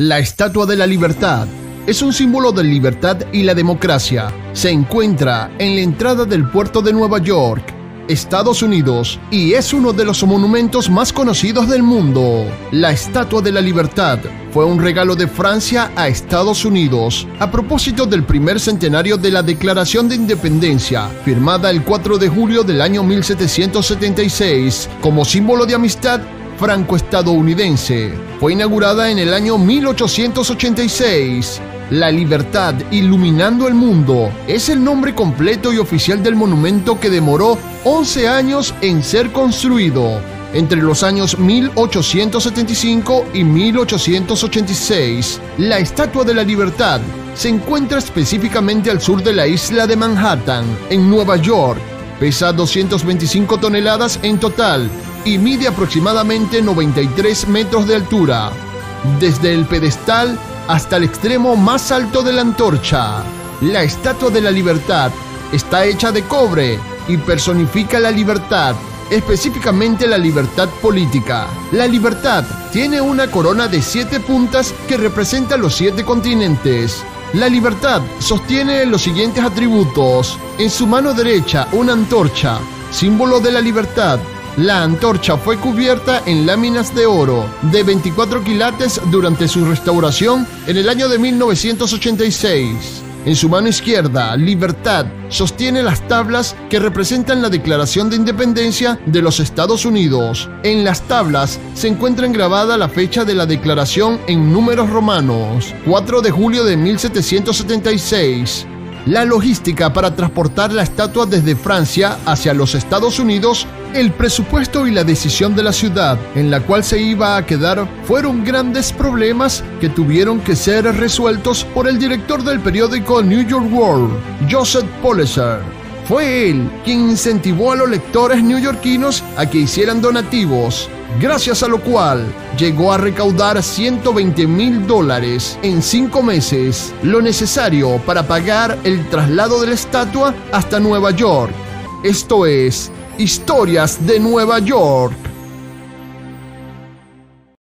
La Estatua de la Libertad es un símbolo de libertad y la democracia. Se encuentra en la entrada del puerto de Nueva York, Estados Unidos, y es uno de los monumentos más conocidos del mundo. La Estatua de la Libertad fue un regalo de Francia a Estados Unidos a propósito del primer centenario de la Declaración de Independencia, firmada el 4 de julio del año 1776, como símbolo de amistad franco-estadounidense. Fue inaugurada en el año 1886. La libertad iluminando el mundo es el nombre completo y oficial del monumento que demoró 11 años en ser construido. Entre los años 1875 y 1886, la Estatua de la Libertad se encuentra específicamente al sur de la isla de Manhattan, en Nueva York. Pesa 225 toneladas en total mide aproximadamente 93 metros de altura, desde el pedestal hasta el extremo más alto de la antorcha. La Estatua de la Libertad está hecha de cobre y personifica la libertad, específicamente la libertad política. La libertad tiene una corona de siete puntas que representa los siete continentes. La libertad sostiene los siguientes atributos. En su mano derecha una antorcha, símbolo de la libertad, la antorcha fue cubierta en láminas de oro de 24 quilates durante su restauración en el año de 1986. En su mano izquierda, Libertad sostiene las tablas que representan la Declaración de Independencia de los Estados Unidos. En las tablas se encuentra grabada la fecha de la declaración en números romanos, 4 de julio de 1776. La logística para transportar la estatua desde Francia hacia los Estados Unidos el presupuesto y la decisión de la ciudad en la cual se iba a quedar fueron grandes problemas que tuvieron que ser resueltos por el director del periódico New York World, Joseph Poleser. Fue él quien incentivó a los lectores neoyorquinos a que hicieran donativos, gracias a lo cual llegó a recaudar 120 mil dólares en cinco meses, lo necesario para pagar el traslado de la estatua hasta Nueva York. Esto es Historias de Nueva York.